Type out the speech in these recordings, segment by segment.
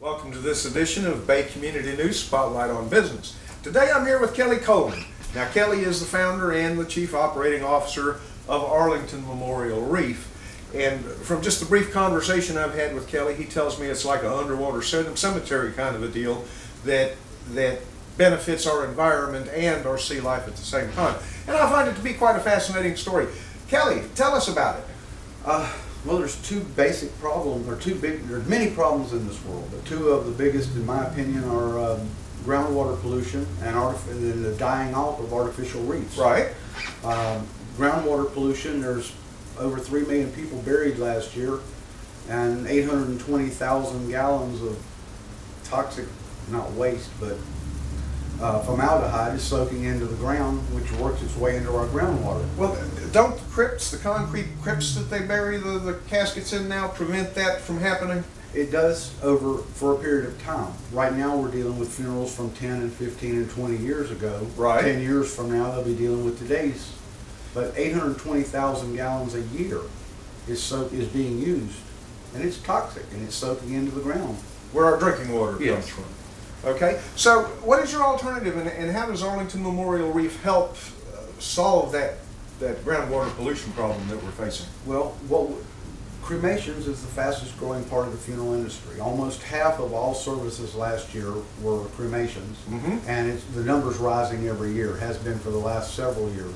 Welcome to this edition of Bay Community News Spotlight on Business. Today I'm here with Kelly Coleman. Now, Kelly is the founder and the chief operating officer of Arlington Memorial Reef. And from just the brief conversation I've had with Kelly, he tells me it's like an underwater cemetery kind of a deal that that benefits our environment and our sea life at the same time. And I find it to be quite a fascinating story. Kelly, tell us about it. Uh, well, there's two basic problems, or two big, there's many problems in this world, but two of the biggest, in my opinion, are um, groundwater pollution and, artif- and the dying off of artificial reefs. Right? Um, groundwater pollution, there's over 3 million people buried last year, and 820,000 gallons of toxic, not waste, but uh, formaldehyde is soaking into the ground, which works its way into our groundwater. Well, don't the crypts, the concrete crypts that they bury the, the caskets in now, prevent that from happening? It does over for a period of time. Right now, we're dealing with funerals from 10 and 15 and 20 years ago. Right. 10 years from now, they'll be dealing with today's. But 820,000 gallons a year is so is being used, and it's toxic and it's soaking into the ground. Where our drinking water Yes. comes from. Okay, so what is your alternative and, and how does Arlington Memorial Reef help uh, solve that, that groundwater pollution problem that we're facing? Well, what cremations is the fastest growing part of the funeral industry. Almost half of all services last year were cremations, Mhm. and it's, the number's rising every year. Has been for the last several years.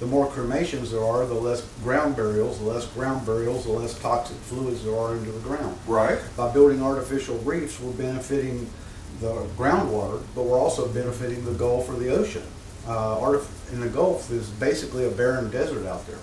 The more cremations there are, the less ground burials. The less ground burials, the less toxic fluids there are into the ground. Right. By building artificial reefs, we're benefiting the groundwater, but we're also benefiting the Gulf or the ocean. Uh, in the Gulf is basically a barren desert out there.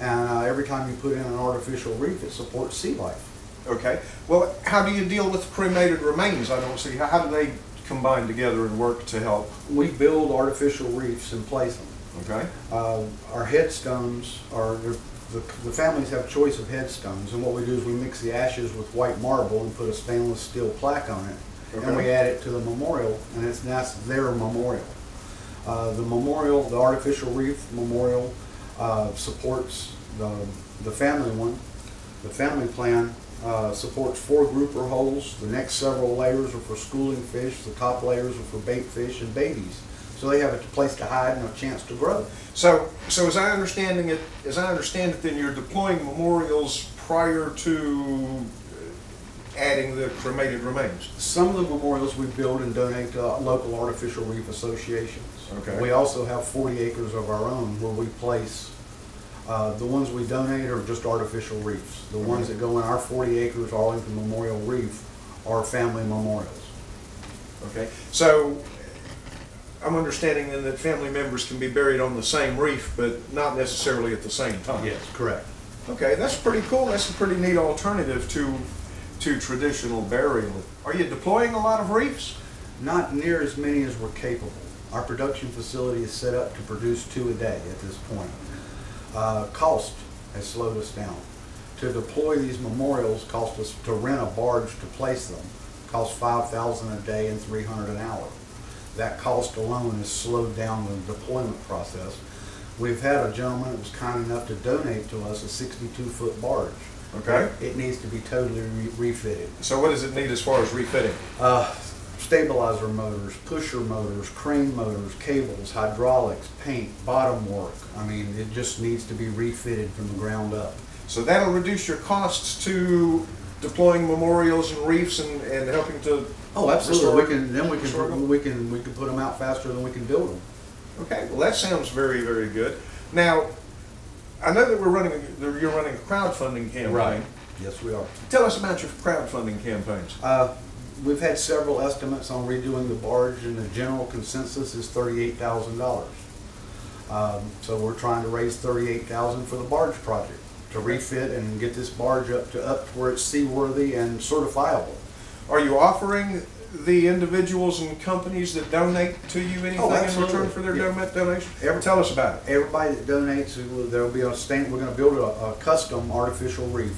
And uh, every time you put in an artificial reef, it supports sea life. Okay, well, how do you deal with cremated remains? I don't see, how, how do they combine together and work to help? We build artificial reefs and place them. Okay, Uh, our headstones are, the, the families have choice of headstones, and what we do is we mix the ashes with white marble and put a stainless steel plaque on it, and we add it to the memorial, and it's that's their memorial. Uh, the memorial, the artificial reef memorial, uh, supports the the family one. The family plan uh, supports four grouper holes. The next several layers are for schooling fish. The top layers are for bait fish and babies, so they have a place to hide and a chance to grow. so, so as I understanding it, as I understand it, then you're deploying memorials prior to adding the cremated remains? Some of the memorials we build and donate to local artificial reef associations. Okay. We also have 40 acres of our own where we place, uh, the ones we donate are just artificial reefs. The ones that go in our 40 acres all Arlington Memorial Reef are family memorials. Okay, so I'm understanding then that family members can be buried on the same reef, but not necessarily at the same time? Yes, correct. Okay, that's pretty cool. That's a pretty neat alternative to, to traditional burial. Are you deploying a lot of reefs? Not near as many as we're capable. Our production facility is set up to produce two a day at this point. Uh, cost has slowed us down. To deploy these memorials cost us, to rent a barge to place them, cost five thousand a day and three hundred an hour. That cost alone has slowed down the deployment process. We've had a gentleman that was kind enough to donate to us a sixty-two foot barge. Okay. It needs to be totally re- refitted. So what does it need as far as refitting? Uh, stabilizer motors, pusher motors, crane motors, cables, hydraulics, paint, bottom work. I mean, it just needs to be refitted from the ground up. So that'll reduce your costs to deploying memorials and reefs and, and helping to. Oh, absolutely. We can, then we can, we can, we can put them out faster than we can build them. Okay, well, that sounds very, very good. Now, I know that we're running, that you're running a crowdfunding campaign. Right. Yes, we are. Tell us about your crowdfunding campaigns. Uh, we've had several estimates on redoing the barge and the general consensus is thirty-eight thousand dollars. Um, so we're trying to raise thirty-eight thousand for the barge project, to refit and get this barge up to, up to where it's seaworthy and certifiable. Are you offering the individuals and companies that donate to you anything in return for their Yeah. donation? Every- Tell us about it. Everybody that donates, there'll be a stain, we're gonna build a, a custom artificial reef.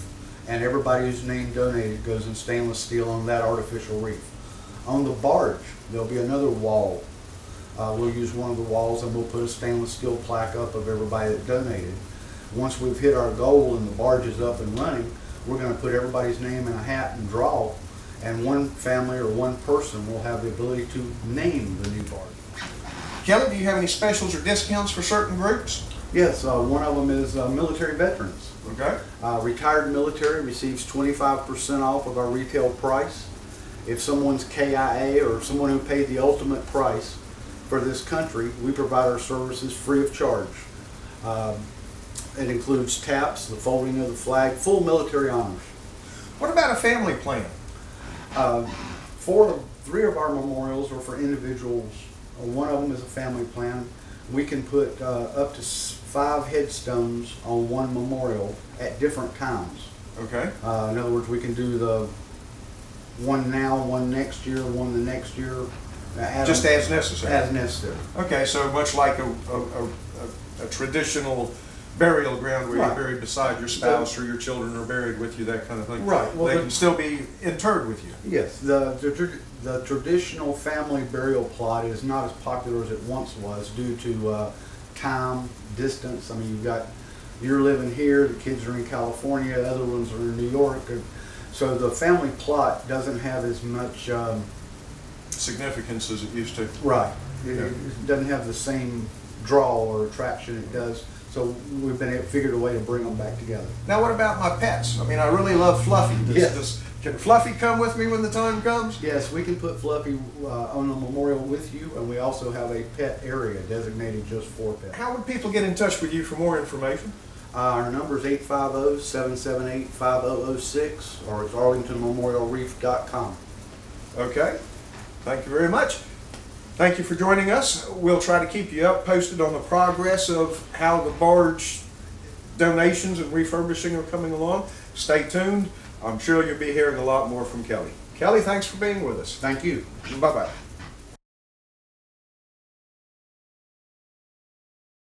And everybody whose name donated goes in stainless steel on that artificial reef. On the barge, there'll be another wall. Uh, we'll use one of the walls and we'll put a stainless steel plaque up of everybody that donated. Once we've hit our goal and the barge is up and running, we're gonna put everybody's name in a hat and draw. And one family or one person will have the ability to name the new barge. Kelly, do you have any specials or discounts for certain groups? Yes, uh, one of them is uh, military veterans. Okay. Uh, retired military receives 25% off of our retail price. If someone's KIA or someone who paid the ultimate price for this country, we provide our services free of charge. Um, it includes taps, the folding of the flag, full military honors. What about a family plan? Uh, four, three of our memorials are for individuals. Uh, One of them is a family plan. We can put uh, up to five headstones on one memorial at different times. Okay. Uh, in other words, we can do the one now, one next year, one the next year. add Just as necessary. As necessary. Okay, so much like a, a, a- a traditional burial ground where Right. you're buried beside your spouse or your children are buried with you, that kind of thing. Right, well, They the- can still be interred with you. Yes, the, the, tr- the traditional family burial plot is not as popular as it once was due to uh, time, distance. I mean, you've got, you're living here, the kids are in California, the other ones are in New York. and So the family plot doesn't have as much, um, Significance as it used to. right, it, it doesn't have the same draw or attraction it does. So we've been, able- figured a way to bring them back together. Now, what about my pets? I mean, I really love Fluffy. Does, Yes. does, can Fluffy come with me when the time comes? Yes, we can put Fluffy uh, on the memorial with you, and we also have a pet area designated just for pets. How would people get in touch with you for more information? Uh, Our number is 850-778-5006, or it's arlingtonmemorialreef.com. Okay. Thank you very much. Thank you for joining us. We'll try to keep you up posted on the progress of how the barge donations and refurbishing are coming along. Stay tuned. I'm sure you'll be hearing a lot more from Kelly. Kelly, thanks for being with us. Thank you. Bye-bye.